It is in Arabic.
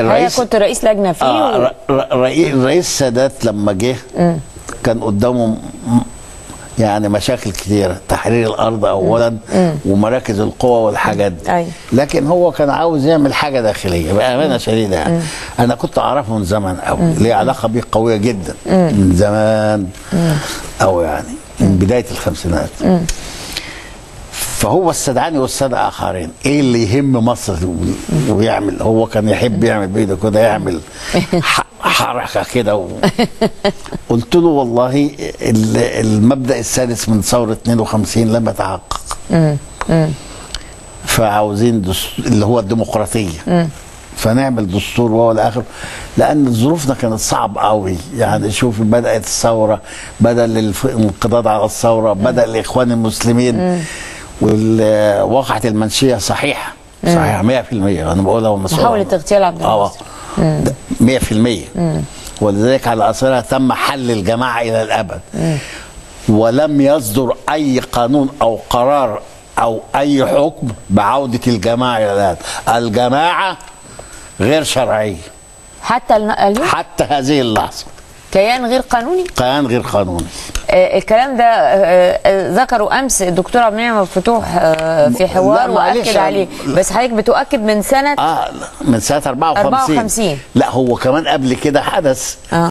الرئيس كنت رئيس لجنة فيه آه و... ر- ر- رئي- الرئيس السادات لما جه كان قدامه يعني مشاكل كتيرة تحرير الأرض أولا ومراكز القوى والحاجات دي. أيوة. لكن هو كان عاوز يعمل حاجة داخلية بأمانة شديدة يعني. أنا كنت أعرفه من زمان قوي ليه علاقة بيه قوية جدا. من زمان أو يعني من بداية الخمسينات. فهو استدعاني والسادة آخرين. إيه اللي يهم مصر ويعمل؟ هو كان يحب يعمل بإيده كده يعمل ح- حركة كده و... قلت له والله ال- المبدأ السادس من ثورة 52 لم يتحقق. فعاوزين دستور اللي هو الديمقراطية. فنعمل دستور وهو الآخر لأن ظروفنا كانت صعبة قوي. يعني شوف بدأت الثورة بدأ الانقضاض على الثورة بدأ الإخوان المسلمين. ووقعت المنشيه صحيحة. صحيحة 100% أنا بقولها ومسؤول محاولة اغتيال عبد آه. الناصر. 100% ولذلك على اثرها تم حل الجماعة إلى الأبد. ولم يصدر أي قانون أو قرار أو أي حكم بعودة الجماعة إلى الأبد. الجماعة غير شرعية. حتى اليوم؟ حتى هذه اللحظة. كيان غير قانوني؟ كيان غير قانوني. الكلام ده آه، آه، ذكروا أمس الدكتور عبد المنعم الفتوح آه، في حوار وأكد عليه لا. بس حضرتك بتؤكد من سنة آه من سنة 54 54. لا هو كمان قبل كده حدث آه.